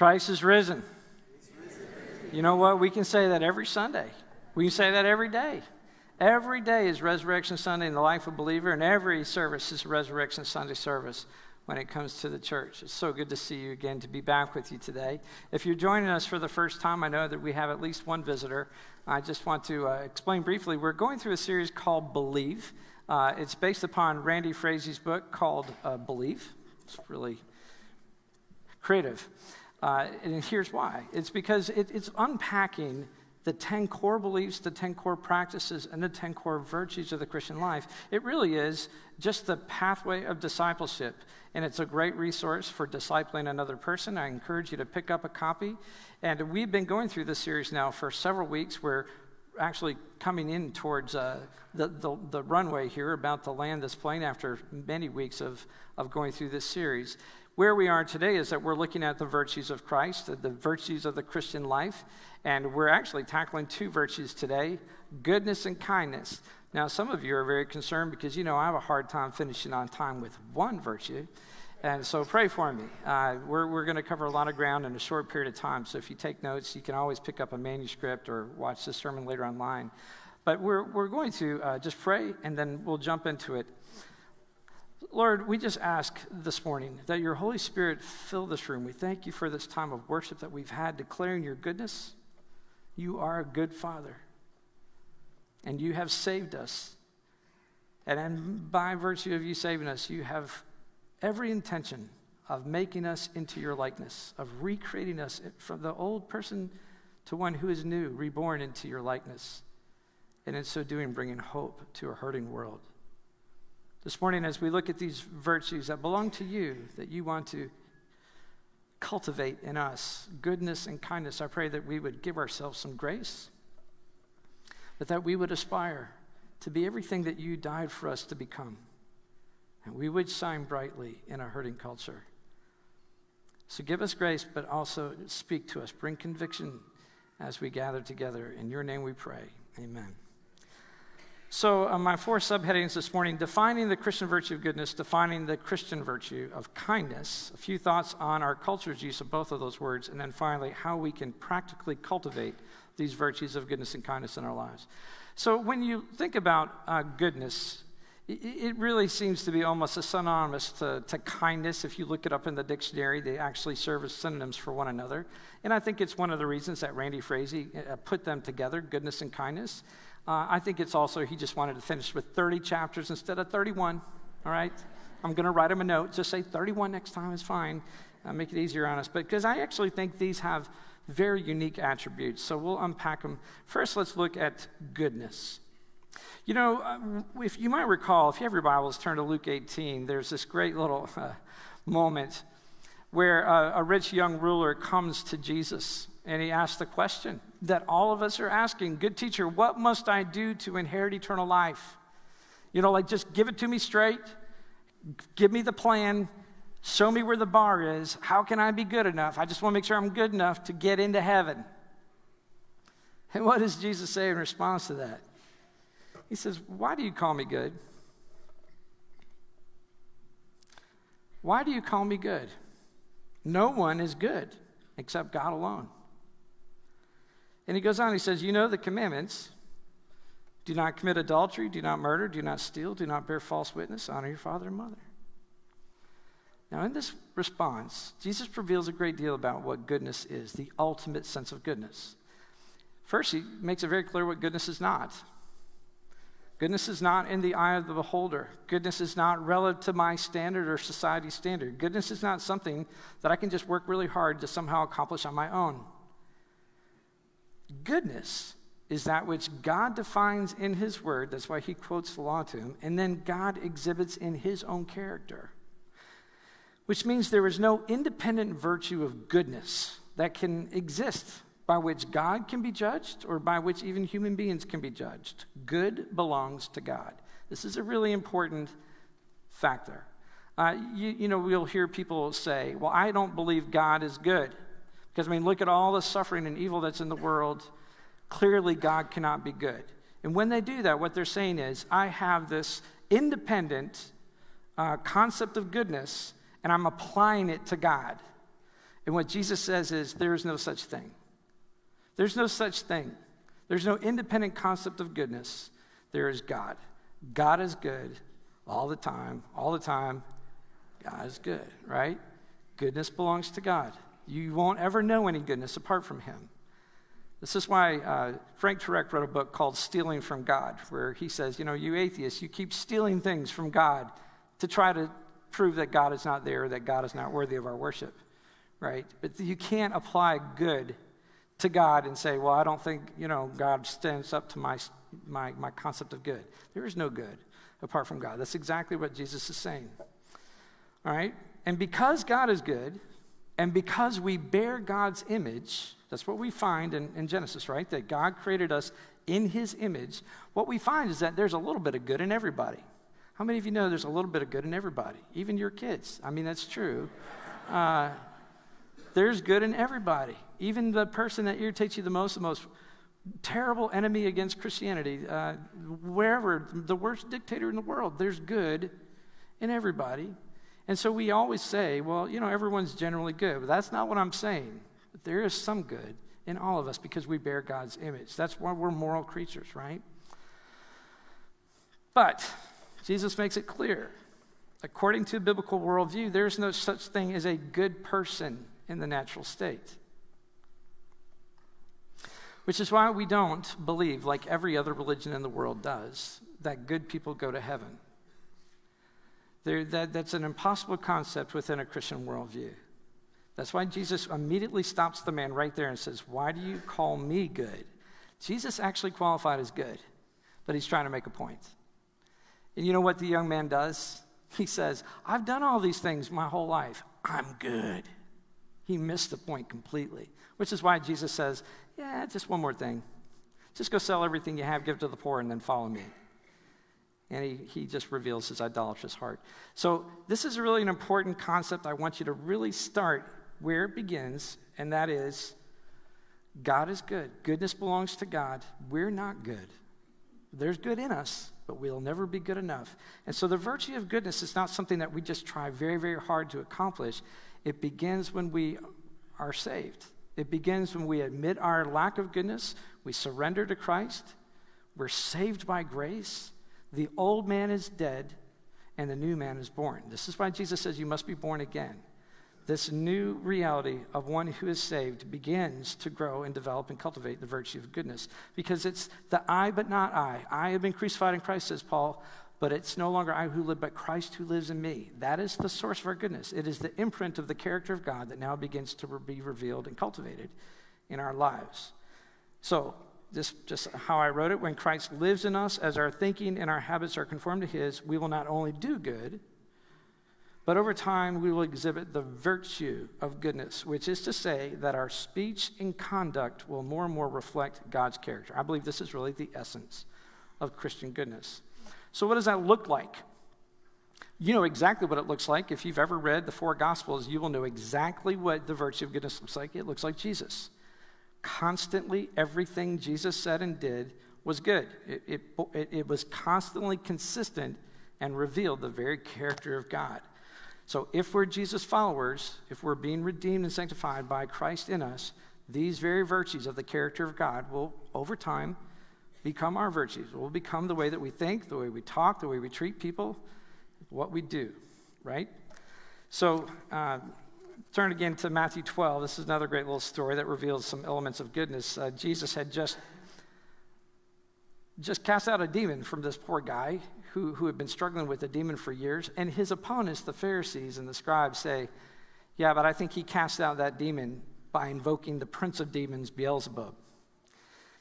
Christ is risen. You know what? We can say that every Sunday. We can say that every day. Every day is Resurrection Sunday in the life of a believer, and every service is Resurrection Sunday service when it comes to the church. It's so good to see you again, to be back with you today. If you're joining us for the first time, I know that we have at least one visitor. I just want to uh, explain briefly. We're going through a series called Believe. Uh, it's based upon Randy Frazee's book called uh, Believe. It's really creative. Uh, and here's why it's because it, it's unpacking the 10 core beliefs, the 10 core practices, and the 10 core virtues of the Christian life. It really is just the pathway of discipleship. And it's a great resource for discipling another person. I encourage you to pick up a copy. And we've been going through this series now for several weeks. We're actually coming in towards uh, the, the, the runway here, about to land this plane after many weeks of, of going through this series. Where we are today is that we're looking at the virtues of Christ, the virtues of the Christian life, and we're actually tackling two virtues today goodness and kindness. Now, some of you are very concerned because you know I have a hard time finishing on time with one virtue. And so pray for me. Uh, we're we're going to cover a lot of ground in a short period of time. So if you take notes, you can always pick up a manuscript or watch the sermon later online. But we're, we're going to uh, just pray and then we'll jump into it. Lord, we just ask this morning that your Holy Spirit fill this room. We thank you for this time of worship that we've had, declaring your goodness. You are a good Father, and you have saved us. And by virtue of you saving us, you have every intention of making us into your likeness, of recreating us from the old person to one who is new, reborn into your likeness. And in so doing, bringing hope to a hurting world. This morning, as we look at these virtues that belong to you, that you want to cultivate in us goodness and kindness, I pray that we would give ourselves some grace, but that we would aspire to be everything that you died for us to become. And we would shine brightly in a hurting culture. So give us grace, but also speak to us. Bring conviction as we gather together. In your name we pray. Amen. So, uh, my four subheadings this morning defining the Christian virtue of goodness, defining the Christian virtue of kindness, a few thoughts on our culture's use of both of those words, and then finally, how we can practically cultivate these virtues of goodness and kindness in our lives. So, when you think about uh, goodness, it really seems to be almost a synonymous to, to, kindness. If you look it up in the dictionary, they actually serve as synonyms for one another. And I think it's one of the reasons that Randy Frazee uh, put them together, goodness and kindness. Uh, I think it's also he just wanted to finish with 30 chapters instead of 31. All right? I'm going to write him a note. Just say 31 next time is fine. Uh, make it easier on us. But because I actually think these have very unique attributes. So we'll unpack them. First, let's look at goodness. You know, uh, if you might recall, if you have your Bibles, turn to Luke 18. There's this great little uh, moment where uh, a rich young ruler comes to Jesus and he asks the question that all of us are asking Good teacher, what must I do to inherit eternal life? You know, like just give it to me straight, give me the plan, show me where the bar is. How can I be good enough? I just want to make sure I'm good enough to get into heaven. And what does Jesus say in response to that? He says, Why do you call me good? Why do you call me good? No one is good except God alone. And he goes on, he says, You know the commandments do not commit adultery, do not murder, do not steal, do not bear false witness, honor your father and mother. Now, in this response, Jesus reveals a great deal about what goodness is, the ultimate sense of goodness. First, he makes it very clear what goodness is not. Goodness is not in the eye of the beholder. Goodness is not relative to my standard or society's standard. Goodness is not something that I can just work really hard to somehow accomplish on my own. Goodness is that which God defines in His Word. That's why He quotes the law to him. And then God exhibits in His own character. Which means there is no independent virtue of goodness that can exist by which God can be judged or by which even human beings can be judged. Good belongs to God. This is a really important factor. Uh, you, you know, we'll hear people say, Well, I don't believe God is good. Because, I mean, look at all the suffering and evil that's in the world. Clearly, God cannot be good. And when they do that, what they're saying is, I have this independent uh, concept of goodness, and I'm applying it to God. And what Jesus says is, there is no such thing. There's no such thing. There's no independent concept of goodness. There is God. God is good all the time, all the time. God is good, right? Goodness belongs to God. You won't ever know any goodness apart from Him. This is why uh, Frank Turek wrote a book called Stealing from God, where he says, You know, you atheists, you keep stealing things from God to try to prove that God is not there, that God is not worthy of our worship, right? But you can't apply good to God and say, Well, I don't think, you know, God stands up to my, my, my concept of good. There is no good apart from God. That's exactly what Jesus is saying. All right? And because God is good, and because we bear God's image, that's what we find in, in, Genesis, right? That God created us in his image. What we find is that there's a little bit of good in everybody. How many of you know there's a little bit of good in everybody? Even your kids. I mean, that's true. Uh, there's good in everybody. Even the person that irritates you the most, the most terrible enemy against Christianity, uh, wherever, the worst dictator in the world, there's good in everybody. And so we always say, well, you know, everyone's generally good. But that's not what I'm saying. But there is some good in all of us because we bear God's image. That's why we're moral creatures, right? But Jesus makes it clear. According to biblical worldview, there's no such thing as a good person in the natural state. Which is why we don't believe, like every other religion in the world does, that good people go to heaven. There, that, that's an impossible concept within a Christian worldview. That's why Jesus immediately stops the man right there and says, Why do you call me good? Jesus actually qualified as good, but he's trying to make a point. And you know what the young man does? He says, I've done all these things my whole life. I'm good. He missed the point completely, which is why Jesus says, Yeah, just one more thing. Just go sell everything you have, give to the poor, and then follow me and he, he just reveals his idolatrous heart. So, this is really an important concept. I want you to really start where it begins, and that is God is good. Goodness belongs to God. We're not good. There's good in us, but we'll never be good enough. And so, the virtue of goodness is not something that we just try very, very hard to accomplish. It begins when we are saved. It begins when we admit our lack of goodness, we surrender to Christ, we're saved by grace the old man is dead and the new man is born. This is why Jesus says you must be born again. This new reality of one who is saved begins to grow and develop and cultivate the virtue of goodness because it's the I, but not I. I have been crucified in Christ, says Paul, but it's no longer I who live, but Christ who lives in me. That is the source of our goodness. It is the imprint of the character of God that now begins to be revealed and cultivated in our lives. So, this just how I wrote it, when Christ lives in us, as our thinking and our habits are conformed to his, we will not only do good, but over time we will exhibit the virtue of goodness, which is to say that our speech and conduct will more and more reflect God's character. I believe this is really the essence of Christian goodness. So, what does that look like? You know exactly what it looks like. If you've ever read the four Gospels, you will know exactly what the virtue of goodness looks like. It looks like Jesus constantly everything Jesus said and did was good. It, it, it, was constantly consistent and revealed the very character of God. So if we're Jesus followers, if we're being redeemed and sanctified by Christ in us, these very virtues of the character of God will, over time, become our virtues. Will become the way that we think, the way we talk, the way we treat people, what we do, right? So, uh, turn again to Matthew 12. This is another great little story that reveals some elements of goodness. Uh, Jesus had just, just cast out a demon from this poor guy who, who had been struggling with a demon for years. And his opponents, the Pharisees and the scribes, say, Yeah, but I think he cast out that demon by invoking the prince of demons, Beelzebub.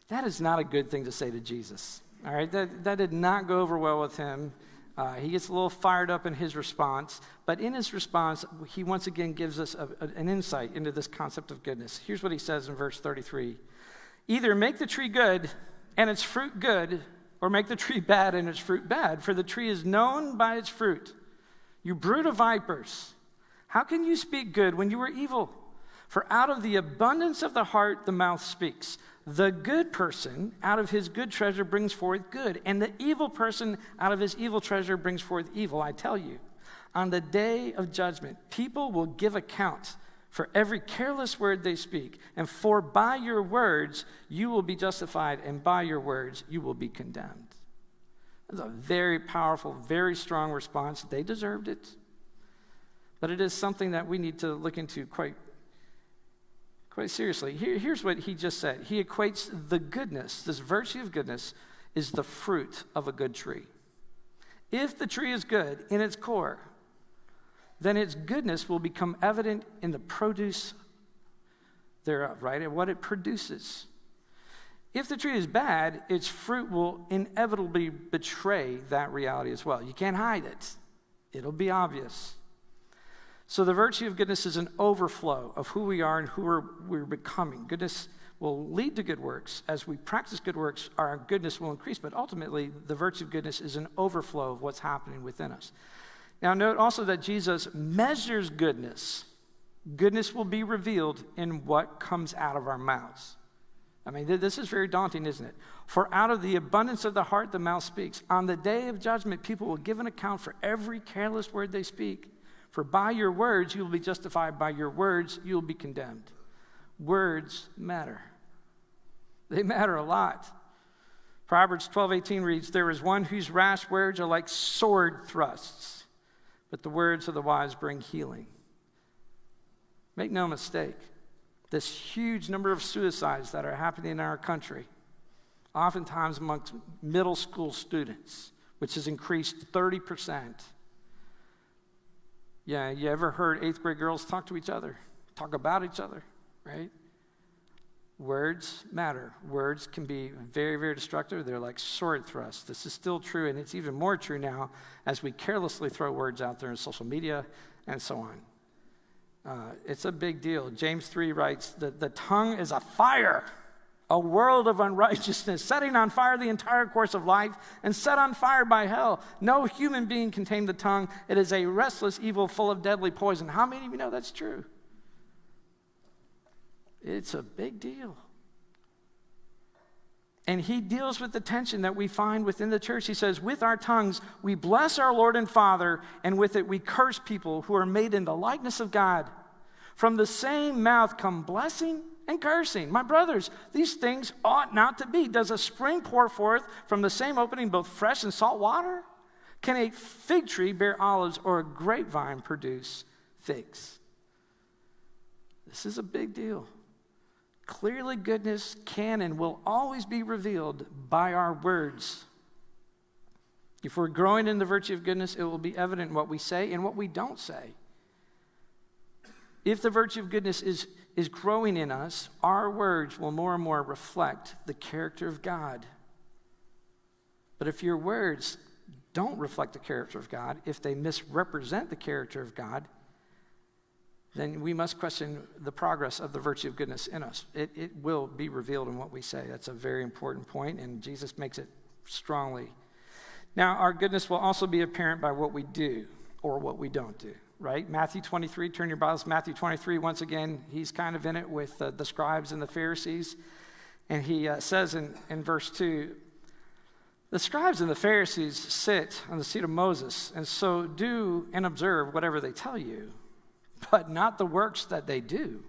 That is not a good thing to say to Jesus. All right, that, that did not go over well with him. Uh, he gets a little fired up in his response, but in his response, he once again gives us a, a, an insight into this concept of goodness. Here's what he says in verse 33 Either make the tree good and its fruit good, or make the tree bad and its fruit bad, for the tree is known by its fruit. You brood of vipers, how can you speak good when you are evil? For out of the abundance of the heart, the mouth speaks. The good person out of his good treasure brings forth good, and the evil person out of his evil treasure brings forth evil. I tell you, on the day of judgment, people will give account for every careless word they speak. And for by your words you will be justified, and by your words you will be condemned. That's a very powerful, very strong response. They deserved it. But it is something that we need to look into quite quite seriously. Here, here's what he just said He equates the goodness, this virtue of goodness, is the fruit of a good tree. If the tree is good in its core, then its goodness will become evident in the produce thereof, right? And what it produces. If the tree is bad, its fruit will inevitably betray that reality as well. You can't hide it, it'll be obvious. So the virtue of goodness is an overflow of who we are and who we're, we're becoming. Goodness will lead to good works. As we practice good works, our goodness will increase, but ultimately, the virtue of goodness is an overflow of what's happening within us. Now, note also that Jesus measures goodness. Goodness will be revealed in what comes out of our mouths. I mean, this is very daunting, isn't it? For out of the abundance of the heart, the mouth speaks. On the day of judgment, people will give an account for every careless word they speak. For by your words you will be justified, by your words you will be condemned. Words matter. They matter a lot. Proverbs 12 18 reads, There is one whose rash words are like sword thrusts, but the words of the wise bring healing. Make no mistake, this huge number of suicides that are happening in our country, oftentimes amongst middle school students, which has increased 30 percent yeah, you ever heard eighth grade girls talk to each other, talk about each other, right? Words matter. Words can be very, very destructive. They're like sword thrusts. This is still true, and it's even more true now as we carelessly throw words out there in social media and so on. Uh, it's a big deal. James 3 writes that the tongue is a fire a world of unrighteousness, setting on fire the entire course of life and set on fire by hell. No human being can tame the tongue. It is a restless evil full of deadly poison. How many of you know that's true? It's a big deal. And he deals with the tension that we find within the church. He says, With our tongues, we bless our Lord and Father, and with it, we curse people who are made in the likeness of God. From the same mouth come blessing and cursing. My brothers, these things ought not to be. Does a spring pour forth from the same opening both fresh and salt water? Can a fig tree bear olives or a grapevine produce figs? This is a big deal. Clearly, goodness can and will always be revealed by our words. If we're growing in the virtue of goodness, it will be evident what we say and what we don't say. If the virtue of goodness is is growing in us, our words will more and more reflect the character of God. But if your words don't reflect the character of God, if they misrepresent the character of God, then we must question the progress of the virtue of goodness in us. It, it will be revealed in what we say. That's a very important point, and Jesus makes it strongly. Now, our goodness will also be apparent by what we do or what we don't do right? Matthew 23, turn your Bibles, Matthew 23, once again, he's kind of in it with uh, the scribes and the Pharisees. And he uh, says in, in verse 2 The scribes and the Pharisees sit on the seat of Moses, and so do and observe whatever they tell you, but not the works that they do.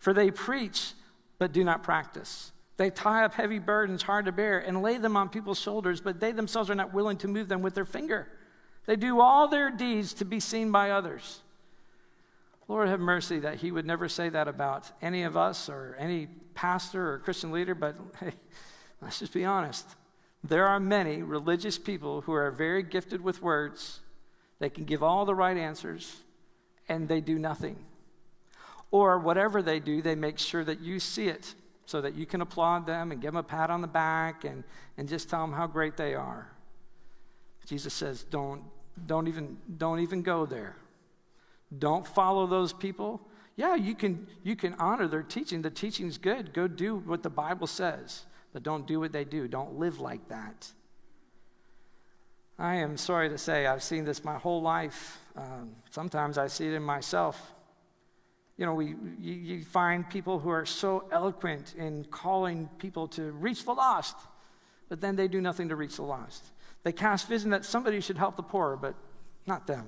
For they preach, but do not practice. They tie up heavy burdens hard to bear and lay them on people's shoulders, but they themselves are not willing to move them with their finger. They do all their deeds to be seen by others. Lord, have mercy that He would never say that about any of us or any pastor or Christian leader, but hey, let's just be honest. There are many religious people who are very gifted with words. They can give all the right answers, and they do nothing. Or whatever they do, they make sure that you see it so that you can applaud them and give them a pat on the back and, and just tell them how great they are. Jesus says, don't, don't, even, don't even go there. Don't follow those people. Yeah, you can, you can honor their teaching. The teaching's good. Go do what the Bible says, but don't do what they do. Don't live like that. I am sorry to say I've seen this my whole life. Um, sometimes I see it in myself. You know, we, you, you find people who are so eloquent in calling people to reach the lost, but then they do nothing to reach the lost. They cast vision that somebody should help the poor, but not them.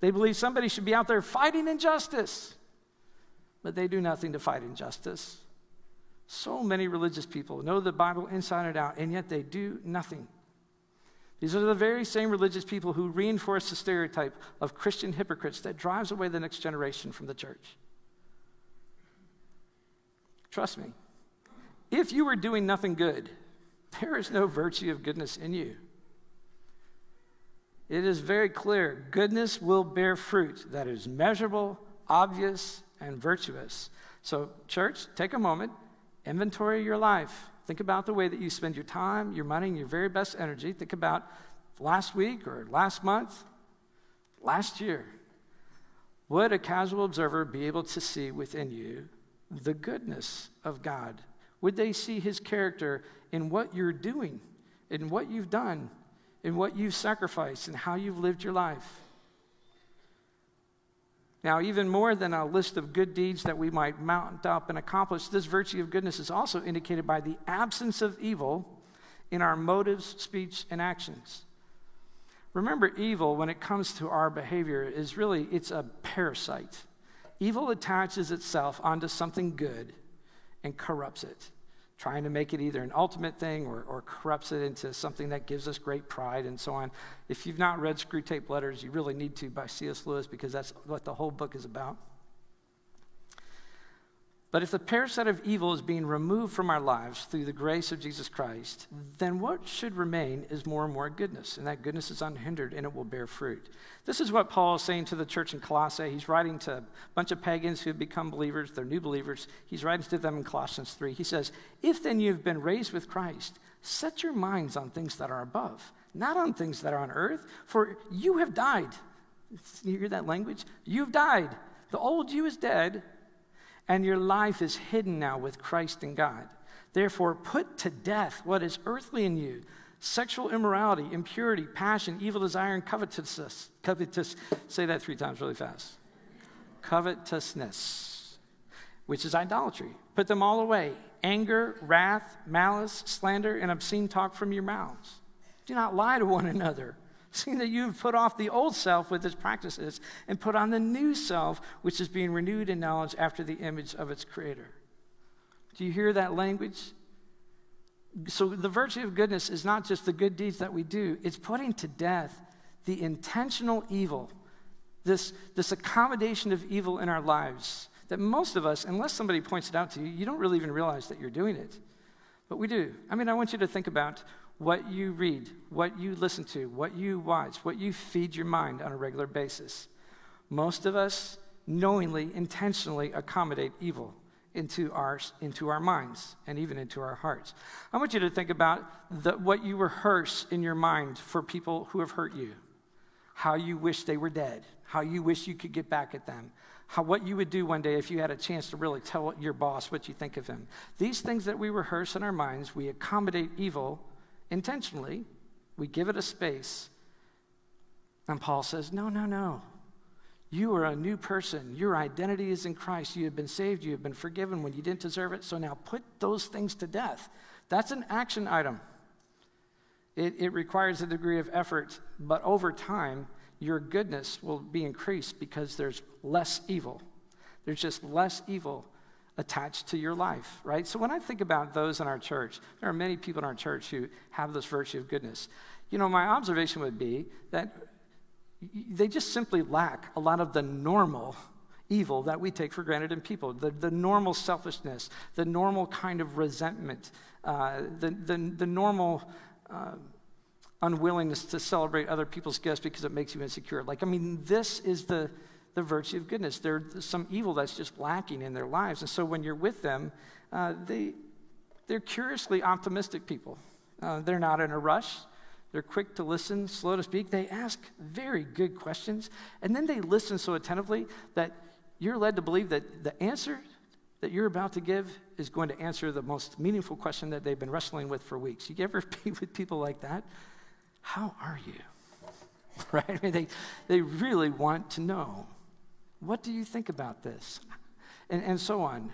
They believe somebody should be out there fighting injustice, but they do nothing to fight injustice. So many religious people know the Bible inside and out, and yet they do nothing. These are the very same religious people who reinforce the stereotype of Christian hypocrites that drives away the next generation from the church. Trust me, if you are doing nothing good, there is no virtue of goodness in you. It is very clear goodness will bear fruit that is measurable, obvious, and virtuous. So, church, take a moment, inventory your life. Think about the way that you spend your time, your money, and your very best energy. Think about last week or last month, last year. Would a casual observer be able to see within you the goodness of God? Would they see his character in what you're doing, in what you've done, in what you've sacrificed, and how you've lived your life? Now, even more than a list of good deeds that we might mount up and accomplish, this virtue of goodness is also indicated by the absence of evil in our motives, speech, and actions. Remember, evil, when it comes to our behavior, is really it's a parasite. Evil attaches itself onto something good and corrupts it trying to make it either an ultimate thing or, or corrupts it into something that gives us great pride and so on. If you've not read Screwtape Letters, you really need to by C.S. Lewis because that's what the whole book is about. But if the parasite of evil is being removed from our lives through the grace of Jesus Christ, then what should remain is more and more goodness, and that goodness is unhindered and it will bear fruit. This is what Paul is saying to the church in Colossae. He's writing to a bunch of pagans who have become believers, they're new believers. He's writing to them in Colossians 3. He says, If then you have been raised with Christ, set your minds on things that are above, not on things that are on earth, for you have died. You hear that language? You've died. The old you is dead and your life is hidden now with Christ in God. Therefore, put to death what is earthly in you sexual immorality, impurity, passion, evil desire, and covetousness. Covetous, say that three times really fast. Covetousness, which is idolatry. Put them all away anger, wrath, malice, slander, and obscene talk from your mouths. Do not lie to one another seeing that you've put off the old self with its practices and put on the new self, which is being renewed in knowledge after the image of its creator. Do you hear that language? So, the virtue of goodness is not just the good deeds that we do, it's putting to death the intentional evil, this, this accommodation of evil in our lives that most of us, unless somebody points it out to you, you don't really even realize that you're doing it. But we do. I mean, I want you to think about what you read, what you listen to, what you watch, what you feed your mind on a regular basis. Most of us knowingly, intentionally accommodate evil into our, into our minds and even into our hearts. I want you to think about the, what you rehearse in your mind for people who have hurt you, how you wish they were dead, how you wish you could get back at them, how, what you would do one day if you had a chance to really tell your boss what you think of him. These things that we rehearse in our minds, we accommodate evil intentionally, we give it a space. And Paul says, No, no, no. You are a new person. Your identity is in Christ. You have been saved. You have been forgiven when you didn't deserve it. So now put those things to death. That's an action item. It, it requires a degree of effort, but over time, your goodness will be increased because there's less evil. There's just less evil attached to your life, right? So when I think about those in our church, there are many people in our church who have this virtue of goodness. You know, my observation would be that they just simply lack a lot of the normal evil that we take for granted in people the, the normal selfishness, the normal kind of resentment, uh, the, the, the normal. Uh, unwillingness to celebrate other people's gifts because it makes you insecure. Like, I mean, this is the, the virtue of goodness. There's some evil that's just lacking in their lives. And so when you're with them, uh, they, they're curiously optimistic people. Uh, they're not in a rush. They're quick to listen, slow to speak. They ask very good questions. And then they listen so attentively that you're led to believe that the answer that you're about to give is going to answer the most meaningful question that they've been wrestling with for weeks. You ever be with people like that? How are you? Right? I mean, they, they really want to know. What do you think about this? And, and so on.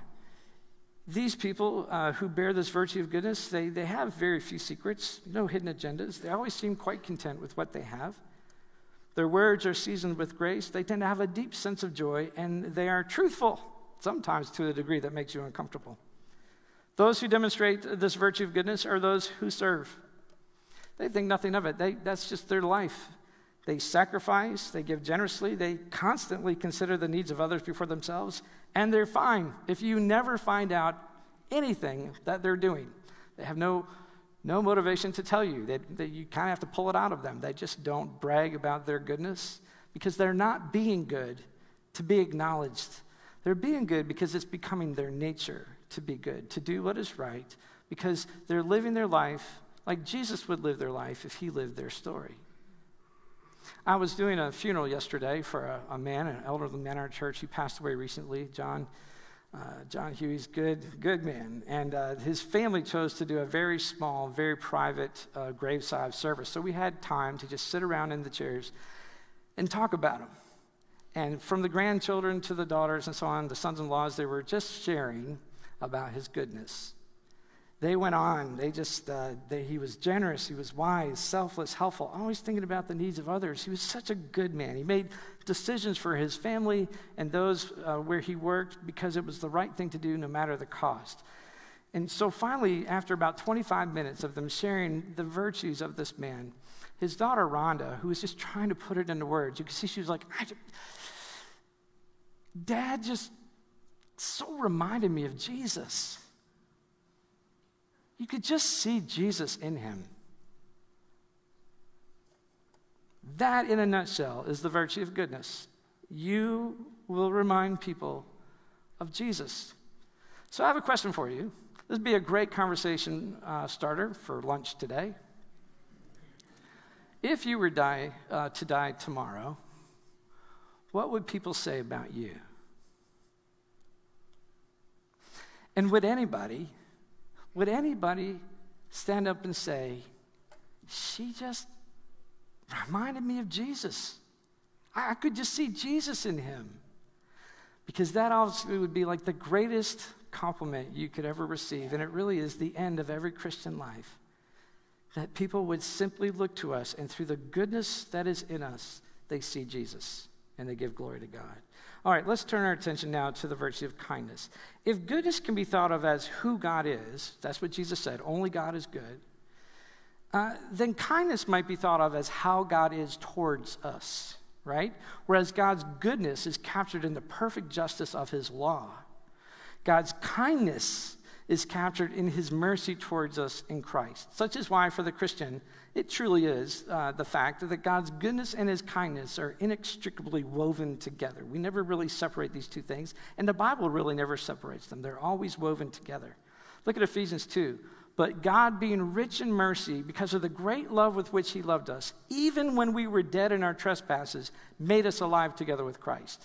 These people uh, who bear this virtue of goodness, they, they have very few secrets, no hidden agendas. They always seem quite content with what they have. Their words are seasoned with grace. They tend to have a deep sense of joy, and they are truthful, sometimes to a degree that makes you uncomfortable. Those who demonstrate this virtue of goodness are those who serve. They think nothing of it, they, that's just their life. They sacrifice, they give generously, they constantly consider the needs of others before themselves, and they're fine if you never find out anything that they're doing. They have no no motivation to tell you. That, that you kind of have to pull it out of them. They just don't brag about their goodness because they're not being good to be acknowledged. They're being good because it's becoming their nature to be good, to do what is right, because they're living their life like Jesus would live their life if he lived their story. I was doing a funeral yesterday for a, a man, an elderly man in our church. He passed away recently, John. Uh, John Huey's good, good man. And uh, his family chose to do a very small, very private uh, graveside service. So we had time to just sit around in the chairs and talk about him. And from the grandchildren to the daughters and so on, the sons in laws, they were just sharing about his goodness they went on. They just, uh, they, he was generous, he was wise, selfless, helpful, always thinking about the needs of others. He was such a good man. He made decisions for his family and those uh, where he worked because it was the right thing to do no matter the cost. And so finally, after about 25 minutes of them sharing the virtues of this man, his daughter Rhonda, who was just trying to put it into words, you could see she was like, Dad just so reminded me of Jesus. You could just see Jesus in him. That, in a nutshell, is the virtue of goodness. You will remind people of Jesus. So, I have a question for you. This would be a great conversation uh, starter for lunch today. If you were die, uh, to die tomorrow, what would people say about you? And would anybody would anybody stand up and say, She just reminded me of Jesus? I, I could just see Jesus in him. Because that obviously would be like the greatest compliment you could ever receive. And it really is the end of every Christian life. That people would simply look to us, and through the goodness that is in us, they see Jesus and they give glory to God. All right, let's turn our attention now to the virtue of kindness. If goodness can be thought of as who God is, that's what Jesus said, only God is good, uh, then kindness might be thought of as how God is towards us, right? Whereas God's goodness is captured in the perfect justice of his law. God's kindness is captured in his mercy towards us in Christ. Such is why, for the Christian, it truly is uh, the fact that God's goodness and his kindness are inextricably woven together. We never really separate these two things, and the Bible really never separates them. They're always woven together. Look at Ephesians 2. But God, being rich in mercy, because of the great love with which he loved us, even when we were dead in our trespasses, made us alive together with Christ.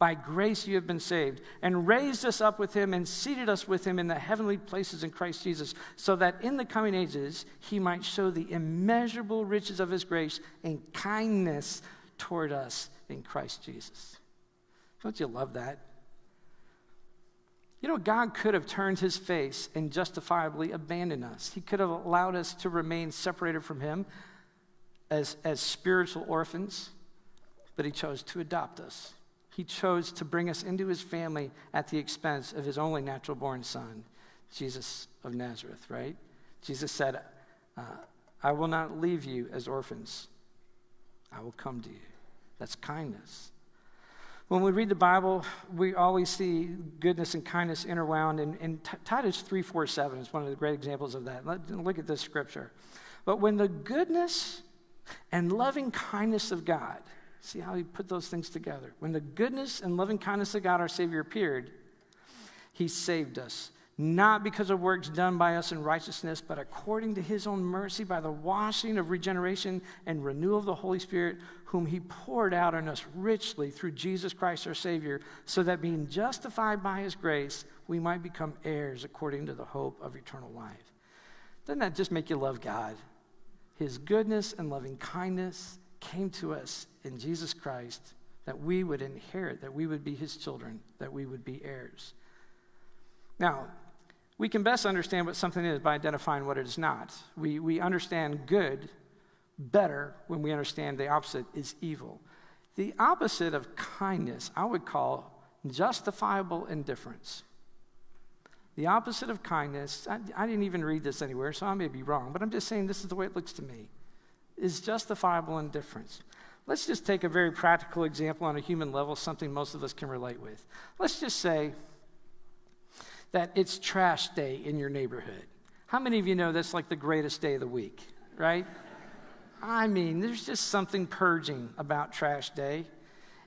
By grace you have been saved, and raised us up with him and seated us with him in the heavenly places in Christ Jesus, so that in the coming ages he might show the immeasurable riches of his grace and kindness toward us in Christ Jesus. Don't you love that? You know, God could have turned his face and justifiably abandoned us. He could have allowed us to remain separated from him as, as spiritual orphans, but he chose to adopt us he chose to bring us into his family at the expense of his only natural born son, Jesus of Nazareth, right? Jesus said, uh, I will not leave you as orphans, I will come to you. That's kindness. When we read the Bible, we always see goodness and kindness interwound, and, and Titus 3 4 7 is one of the great examples of that. Let, look at this scripture. But when the goodness and loving kindness of God, See how he put those things together. When the goodness and loving kindness of God, our Savior, appeared, he saved us. Not because of works done by us in righteousness, but according to his own mercy by the washing of regeneration and renewal of the Holy Spirit, whom he poured out on us richly through Jesus Christ our Savior, so that being justified by his grace, we might become heirs according to the hope of eternal life. Doesn't that just make you love God? His goodness and loving kindness came to us in Jesus Christ that we would inherit, that we would be His children, that we would be heirs. Now, we can best understand what something is by identifying what it is not. We, we understand good better when we understand the opposite is evil. The opposite of kindness, I would call justifiable indifference. The opposite of kindness, I, I, didn't even read this anywhere, so I may be wrong, but I'm just saying this is the way it looks to me, is justifiable indifference. Let's just take a very practical example on a human level, something most of us can relate with. Let's just say that it's trash day in your neighborhood. How many of you know that's like the greatest day of the week, right? I mean, there's just something purging about trash day.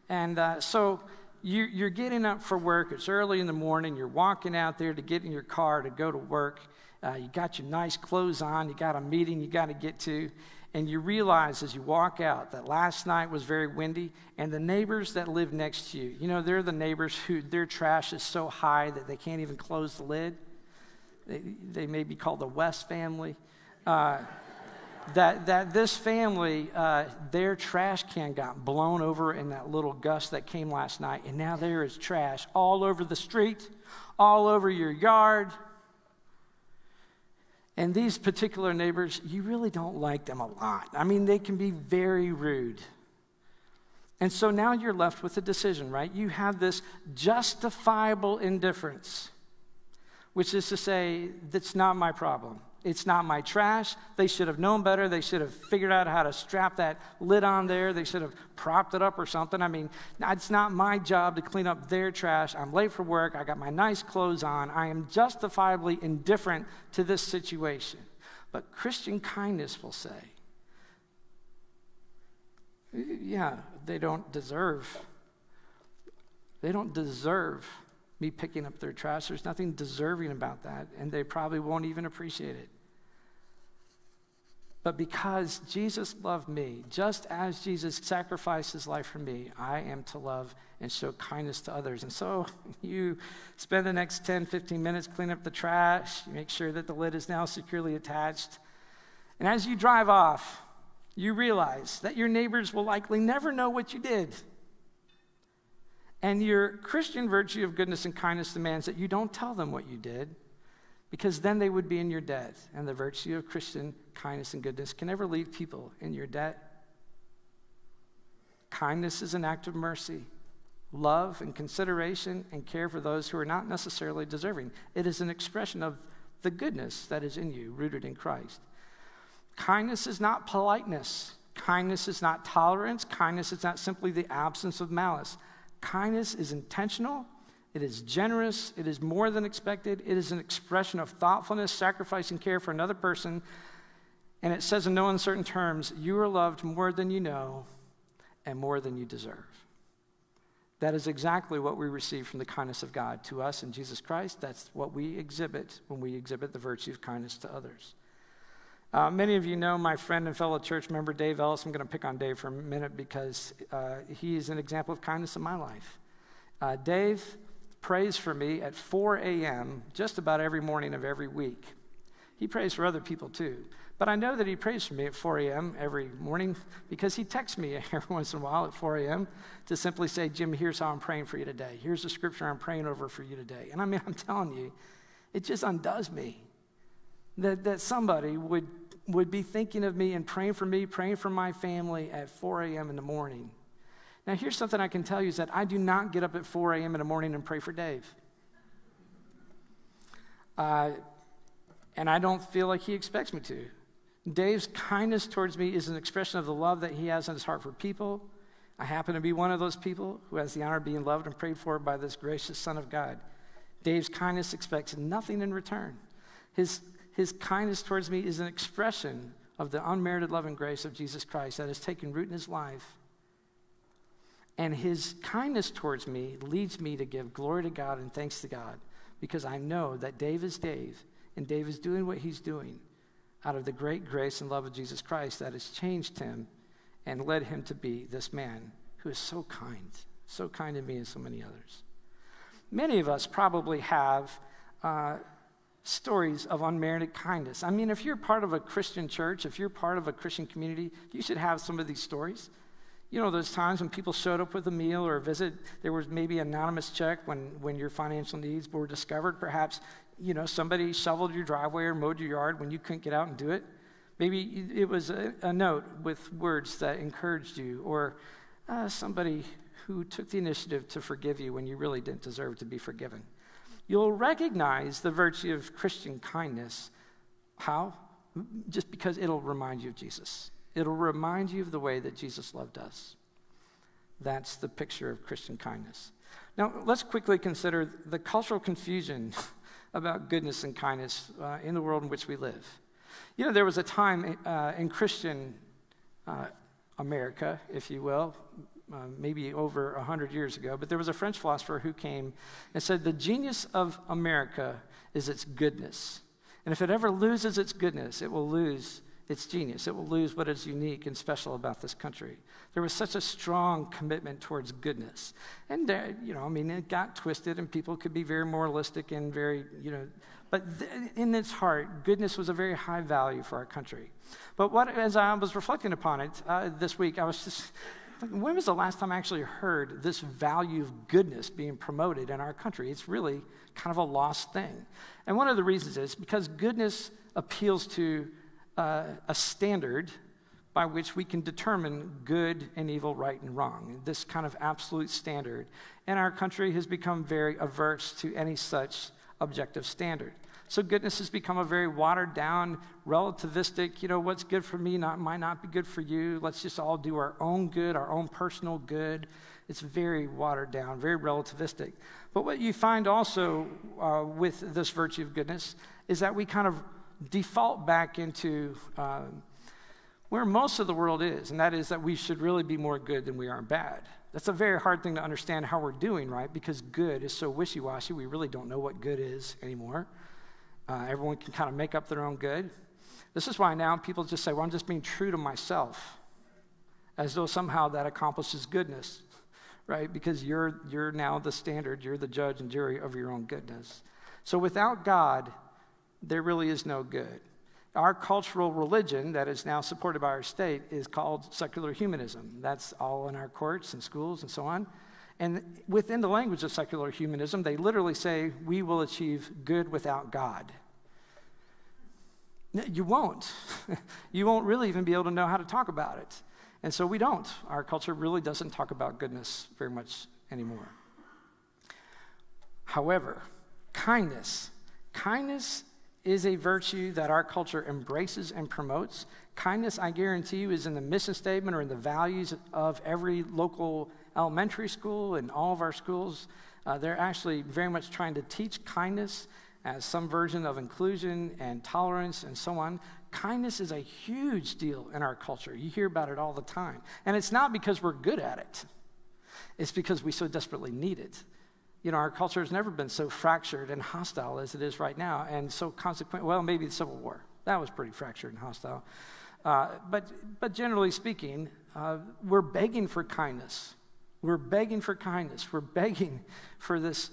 And uh, so you, are getting up for work. It's early in the morning. You're walking out there to get in your car to go to work. Uh, you got your nice clothes on. You got a meeting you got to get to. And you realize as you walk out that last night was very windy, and the neighbors that live next to you, you know, they're the neighbors who their trash is so high that they can't even close the lid. They, they may be called the West family. Uh, that, that this family, uh, their trash can got blown over in that little gust that came last night, and now there is trash all over the street, all over your yard. And these particular neighbors, you really don't like them a lot. I mean, they can be very rude. And so now you're left with a decision, right? You have this justifiable indifference, which is to say, that's not my problem. It's not my trash. They should have known better. They should have figured out how to strap that lid on there. They should have propped it up or something. I mean, it's not my job to clean up their trash. I'm late for work. I got my nice clothes on. I am justifiably indifferent to this situation. But Christian kindness will say, yeah, they don't deserve. They don't deserve me picking up their trash. There's nothing deserving about that, and they probably won't even appreciate it. But because Jesus loved me, just as Jesus sacrificed his life for me, I am to love and show kindness to others. And so you spend the next 10, 15 minutes cleaning up the trash, you make sure that the lid is now securely attached. And as you drive off, you realize that your neighbors will likely never know what you did. And your Christian virtue of goodness and kindness demands that you don't tell them what you did because then they would be in your debt. And the virtue of Christian kindness and goodness can never leave people in your debt. Kindness is an act of mercy, love and consideration and care for those who are not necessarily deserving. It is an expression of the goodness that is in you, rooted in Christ. Kindness is not politeness. Kindness is not tolerance. Kindness is not simply the absence of malice. Kindness is intentional it is generous. It is more than expected. It is an expression of thoughtfulness, sacrifice, and care for another person. And it says in no uncertain terms, you are loved more than you know and more than you deserve. That is exactly what we receive from the kindness of God to us in Jesus Christ. That's what we exhibit when we exhibit the virtue of kindness to others. Uh, many of you know my friend and fellow church member, Dave Ellis. I'm going to pick on Dave for a minute because uh, he is an example of kindness in my life. Uh, Dave prays for me at 4 a.m. just about every morning of every week. He prays for other people too. But I know that he prays for me at 4 a.m. every morning because he texts me every once in a while at 4 a.m. to simply say, Jim, here's how I'm praying for you today. Here's the scripture I'm praying over for you today. And I mean, I'm telling you, it just undoes me that, that somebody would, would be thinking of me and praying for me, praying for my family at 4 a.m. in the morning. Now, here's something I can tell you is that I do not get up at 4 a.m. in the morning and pray for Dave. Uh, and I don't feel like he expects me to. Dave's kindness towards me is an expression of the love that he has in his heart for people. I happen to be one of those people who has the honor of being loved and prayed for by this gracious Son of God. Dave's kindness expects nothing in return. His, his kindness towards me is an expression of the unmerited love and grace of Jesus Christ that has taken root in his life and his kindness towards me leads me to give glory to God and thanks to God because I know that Dave is Dave and Dave is doing what he's doing out of the great grace and love of Jesus Christ that has changed him and led him to be this man who is so kind, so kind to me and so many others. Many of us probably have uh, stories of unmerited kindness. I mean, if you're part of a Christian church, if you're part of a Christian community, you should have some of these stories. You know, those times when people showed up with a meal or a visit, there was maybe an anonymous check when, when your financial needs were discovered. Perhaps, you know, somebody shoveled your driveway or mowed your yard when you couldn't get out and do it. Maybe it was a, a note with words that encouraged you, or uh, somebody who took the initiative to forgive you when you really didn't deserve to be forgiven. You'll recognize the virtue of Christian kindness. How? Just because it'll remind you of Jesus. It'll remind you of the way that Jesus loved us. That's the picture of Christian kindness. Now, let's quickly consider the cultural confusion about goodness and kindness uh, in the world in which we live. You know, there was a time uh, in Christian uh, America, if you will, uh, maybe over 100 years ago, but there was a French philosopher who came and said, The genius of America is its goodness. And if it ever loses its goodness, it will lose its genius. It will lose what is unique and special about this country. There was such a strong commitment towards goodness. And, uh, you know, I mean, it got twisted, and people could be very moralistic and very, you know, but in its heart, goodness was a very high value for our country. But what, as I was reflecting upon it uh, this week, I was just when was the last time I actually heard this value of goodness being promoted in our country? It's really kind of a lost thing. And one of the reasons is because goodness appeals to uh, a standard by which we can determine good and evil, right and wrong. This kind of absolute standard. And our country has become very averse to any such objective standard. So goodness has become a very watered down, relativistic, you know, what's good for me not, might not be good for you. Let's just all do our own good, our own personal good. It's very watered down, very relativistic. But what you find also uh, with this virtue of goodness is that we kind of default back into uh, where most of the world is, and that is that we should really be more good than we are bad. That's a very hard thing to understand how we're doing, right? Because good is so wishy washy, we really don't know what good is anymore. Uh, everyone can kind of make up their own good. This is why now people just say, well, I'm just being true to myself, as though somehow that accomplishes goodness, right? Because you're, you're now the standard, you're the judge and jury of your own goodness. So without God, there really is no good. Our cultural religion, that is now supported by our state, is called secular humanism. That's all in our courts and schools and so on. And within the language of secular humanism, they literally say, We will achieve good without God. You won't. you won't really even be able to know how to talk about it. And so we don't. Our culture really doesn't talk about goodness very much anymore. However, kindness. Kindness is a virtue that our culture embraces and promotes. Kindness, I guarantee you, is in the mission statement or in the values of every local elementary school and all of our schools. Uh, they're actually very much trying to teach kindness as some version of inclusion and tolerance and so on. Kindness is a huge deal in our culture. You hear about it all the time. And it's not because we're good at it, it's because we so desperately need it. You know, our culture has never been so fractured and hostile as it is right now, and so consequent. Well, maybe the Civil War. That was pretty fractured and hostile. Uh, but, but generally speaking, uh, we're begging for kindness. We're begging for kindness. We're begging for this,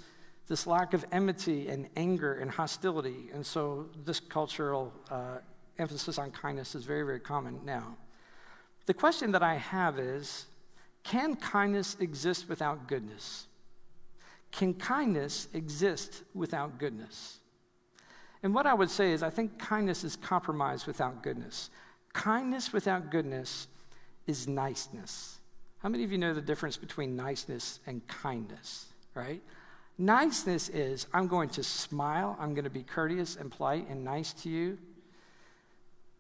this lack of enmity and anger and hostility. And so, this cultural uh, emphasis on kindness is very, very common now. The question that I have is can kindness exist without goodness? Can kindness exist without goodness? And what I would say is, I think kindness is compromised without goodness. Kindness without goodness is niceness. How many of you know the difference between niceness and kindness, right? Niceness is I'm going to smile, I'm going to be courteous and polite and nice to you,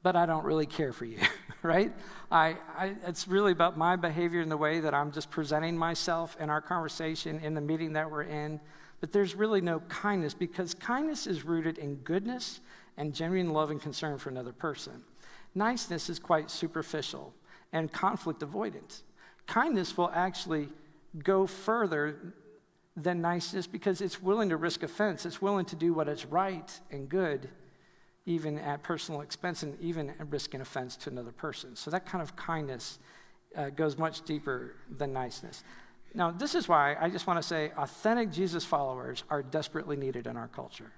but I don't really care for you, right? I, I, it's really about my behavior and the way that I'm just presenting myself in our conversation, in the meeting that we're in. But there's really no kindness because kindness is rooted in goodness and genuine love and concern for another person. Niceness is quite superficial and conflict avoidant. Kindness will actually go further than niceness because it's willing to risk offense. It's willing to do what is right and good, even at personal expense and even at risking offense to another person. So that kind of kindness uh, goes much deeper than niceness. Now, this is why I just want to say authentic Jesus followers are desperately needed in our culture.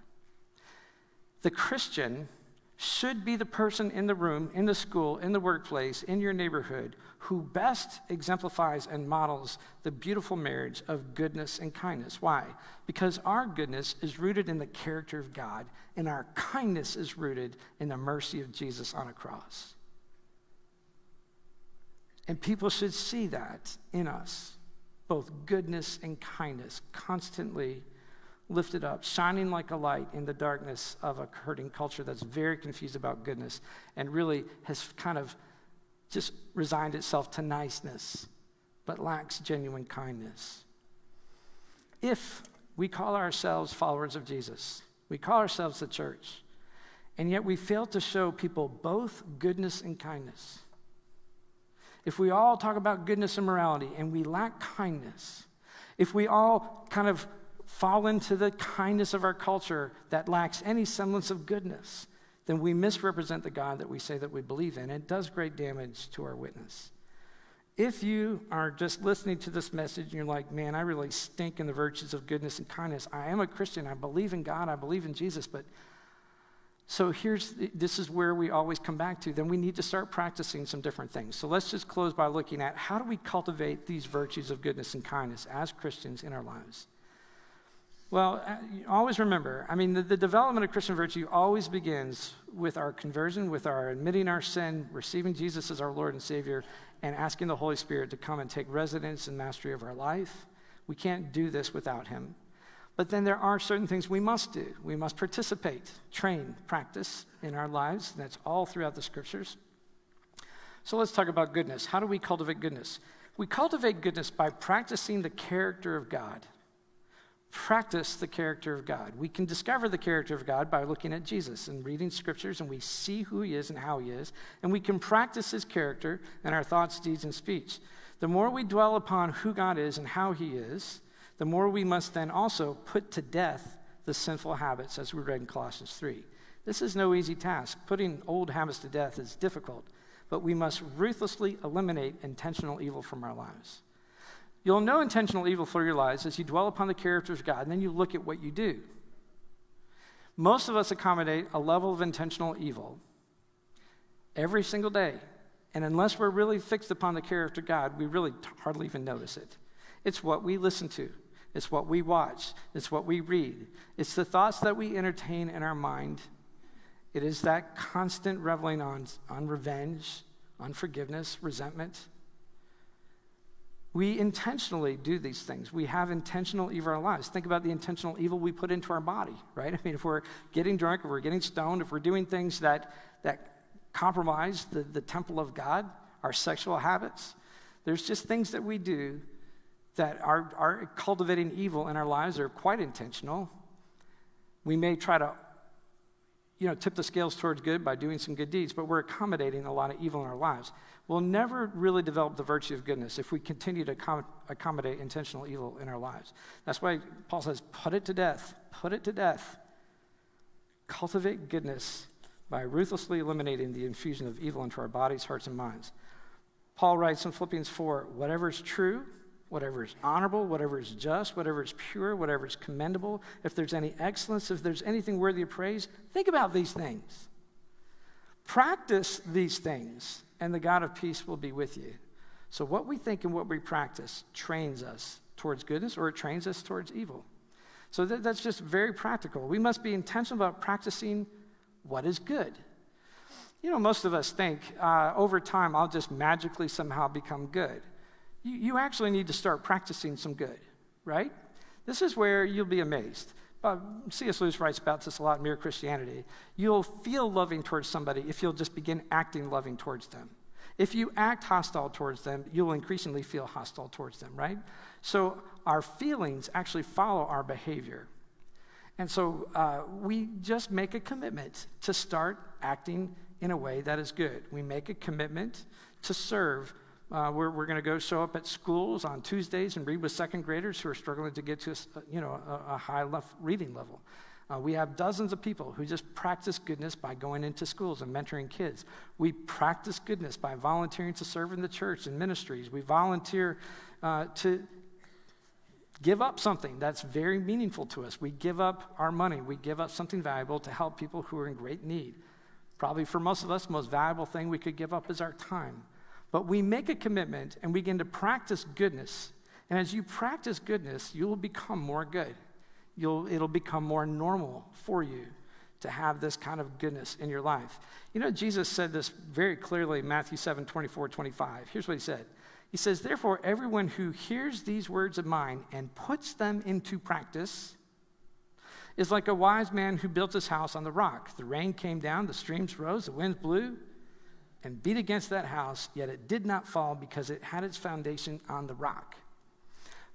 The Christian should be the person in the room, in the school, in the workplace, in your neighborhood who best exemplifies and models the beautiful marriage of goodness and kindness. Why? Because our goodness is rooted in the character of God, and our kindness is rooted in the mercy of Jesus on a cross. And people should see that in us, both goodness and kindness, constantly lifted up, shining like a light in the darkness of a hurting culture that's very confused about goodness and really has kind of just resigned itself to niceness but lacks genuine kindness. If we call ourselves followers of Jesus, we call ourselves the church, and yet we fail to show people both goodness and kindness. If we all talk about goodness and morality and we lack kindness, if we all kind of fall into the kindness of our culture that lacks any semblance of goodness, then we misrepresent the God that we say that we believe in. And it does great damage to our witness. If you are just listening to this message and you're like, man, I really stink in the virtues of goodness and kindness, I am a Christian, I believe in God, I believe in Jesus, but so here's this is where we always come back to then we need to start practicing some different things. So let's just close by looking at how do we cultivate these virtues of goodness and kindness as christians in our lives well, uh, always remember, I mean, the, the, development of Christian virtue always begins with our conversion, with our admitting our sin, receiving Jesus as our Lord and Savior, and asking the Holy Spirit to come and take residence and mastery of our life. We can't do this without Him. But then there are certain things we must do. We must participate, train, practice in our lives. That's all throughout the scriptures. So let's talk about goodness. How do we cultivate goodness? We cultivate goodness by practicing the character of God practice the character of God. We can discover the character of God by looking at Jesus and reading scriptures, and we see who he is and how he is, and we can practice his character in our thoughts, deeds, and speech. The more we dwell upon who God is and how he is, the more we must then also put to death the sinful habits, as we read in Colossians 3. This is no easy task. Putting old habits to death is difficult, but we must ruthlessly eliminate intentional evil from our lives. You'll know intentional evil for your lives as you dwell upon the character of God, and then you look at what you do. Most of us accommodate a level of intentional evil every single day. And unless we're really fixed upon the character of God, we really hardly even notice it. It's what we listen to, it's what we watch, it's what we read, it's the thoughts that we entertain in our mind. It is that constant reveling on, on revenge, unforgiveness, resentment. We intentionally do these things. We have intentional evil in our lives. Think about the intentional evil we put into our body, right? I mean, if we're getting drunk, if we're getting stoned, if we're doing things that, that compromise the, the temple of God, our sexual habits, there's just things that we do that are, are cultivating evil in our lives are quite intentional. We may try to you know, tip the scales towards good by doing some good deeds, but we're accommodating a lot of evil in our lives. We'll never really develop the virtue of goodness if we continue to accommodate intentional evil in our lives. That's why Paul says, put it to death, put it to death. Cultivate goodness by ruthlessly eliminating the infusion of evil into our bodies, hearts, and minds. Paul writes in Philippians 4 whatever is true, whatever is honorable, whatever is just, whatever is pure, whatever is commendable, if there's any excellence, if there's anything worthy of praise, think about these things. Practice these things, and the God of peace will be with you. So, what we think and what we practice trains us towards goodness or it trains us towards evil. So, that, that's just very practical. We must be intentional about practicing what is good. You know, most of us think uh, over time I'll just magically somehow become good you, you actually need to start practicing some good, right? This is where you'll be amazed. Uh, C.S. Lewis writes about this a lot in Mere Christianity. You'll feel loving towards somebody if you'll just begin acting loving towards them. If you act hostile towards them, you'll increasingly feel hostile towards them, right? So our feelings actually follow our behavior. And so uh, we just make a commitment to start acting in a way that is good. We make a commitment to serve uh, we're, we're going to go show up at schools on Tuesdays and read with second graders who are struggling to get to a, you know, a, a high left reading level. Uh, we have dozens of people who just practice goodness by going into schools and mentoring kids. We practice goodness by volunteering to serve in the church and ministries. We volunteer uh, to give up something that's very meaningful to us. We give up our money, we give up something valuable to help people who are in great need. Probably for most of us, the most valuable thing we could give up is our time. But we make a commitment and we begin to practice goodness. And as you practice goodness, you will become more good. You'll, it'll become more normal for you to have this kind of goodness in your life. You know, Jesus said this very clearly in Matthew 7 24, 25. Here's what he said He says, Therefore, everyone who hears these words of mine and puts them into practice is like a wise man who built his house on the rock. The rain came down, the streams rose, the winds blew and beat against that house, yet it did not fall because it had its foundation on the rock.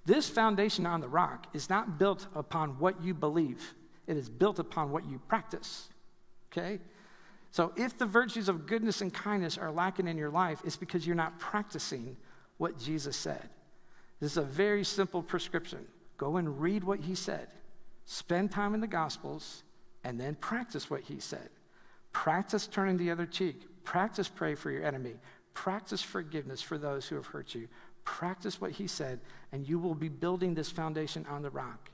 This foundation on the rock is not built upon what you believe, it is built upon what you practice. Okay? So if the virtues of goodness and kindness are lacking in your life, it's because you're not practicing what Jesus said. This is a very simple prescription. Go and read what he said, spend time in the Gospels, and then practice what he said. Practice turning the other cheek. Practice pray for your enemy. Practice forgiveness for those who have hurt you. Practice what he said, and you will be building this foundation on the rock.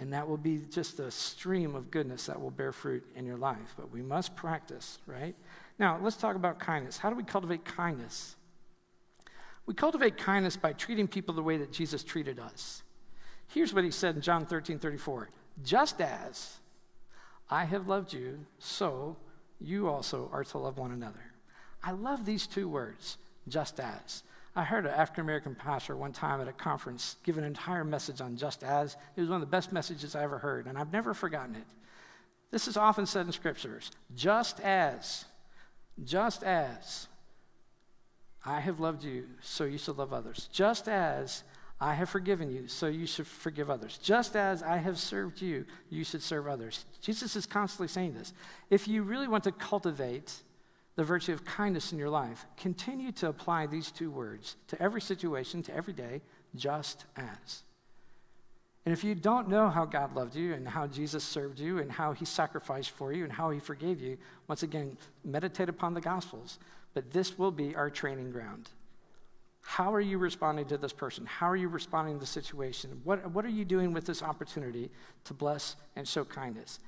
And that will be just a stream of goodness that will bear fruit in your life. But we must practice, right? Now, let's talk about kindness. How do we cultivate kindness? We cultivate kindness by treating people the way that Jesus treated us. Here's what he said in John 13 34 Just as I have loved you, so you also are to love one another. I love these two words, just as. I heard an African American pastor one time at a conference give an entire message on just as. It was one of the best messages I ever heard, and I've never forgotten it. This is often said in scriptures just as, just as I have loved you, so you should love others. Just as I have forgiven you, so you should forgive others. Just as I have served you, you should serve others. Jesus is constantly saying this. If you really want to cultivate the virtue of kindness in your life, continue to apply these two words to every situation, to every day, just as. And if you don't know how God loved you and how Jesus served you and how he sacrificed for you and how he forgave you, once again, meditate upon the Gospels. But this will be our training ground. How are you responding to this person? How are you responding to the situation? What, what are you doing with this opportunity to bless and show kindness?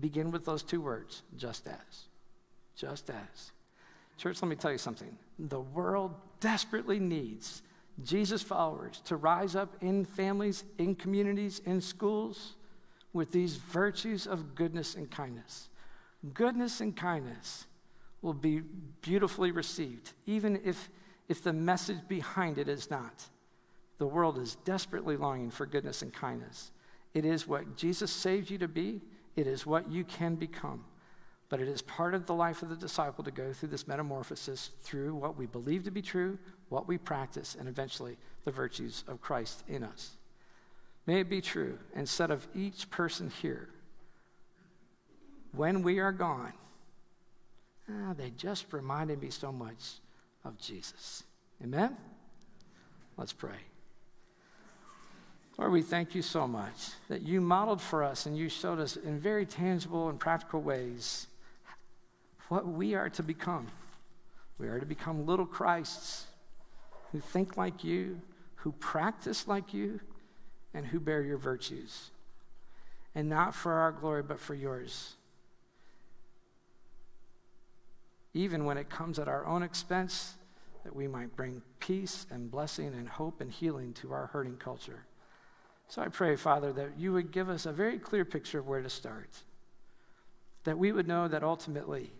Begin with those two words just as. Just as. Church, let me tell you something. The world desperately needs Jesus followers to rise up in families, in communities, in schools with these virtues of goodness and kindness. Goodness and kindness will be beautifully received, even if if the message behind it is not. The world is desperately longing for goodness and kindness. It is what Jesus saved you to be, it is what you can become. But it is part of the life of the disciple to go through this metamorphosis through what we believe to be true, what we practice, and eventually the virtues of Christ in us. May it be true, instead of each person here, when we are gone, ah, they just reminded me so much of Jesus. Amen? Let's pray. Lord, we thank you so much that you modeled for us and you showed us in very tangible and practical ways what we are to become. We are to become little Christs who think like you, who practice like you, and who bear your virtues. And not for our glory, but for yours. Even when it comes at our own expense, that we might bring peace and blessing and hope and healing to our hurting culture. So I pray, Father, that you would give us a very clear picture of where to start. That we would know that ultimately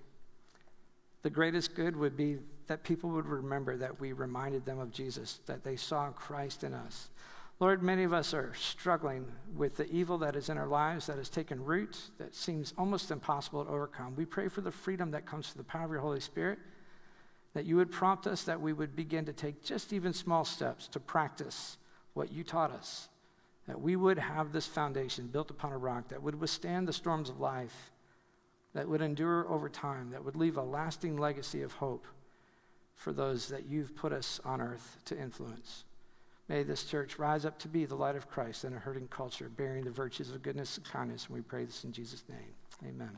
the greatest good would be that people would remember that we reminded them of Jesus, that they saw Christ in us. Lord, many of us are struggling with the evil that is in our lives that has taken root, that seems almost impossible to overcome. We pray for the freedom that comes through the power of your Holy Spirit, that you would prompt us, that we would begin to take just even small steps to practice what you taught us, that we would have this foundation built upon a rock that would withstand the storms of life, that would endure over time, that would leave a lasting legacy of hope for those that you've put us on earth to influence. May this church rise up to be the light of Christ in a hurting culture, bearing the virtues of goodness and kindness. And we pray this in Jesus' name. Amen.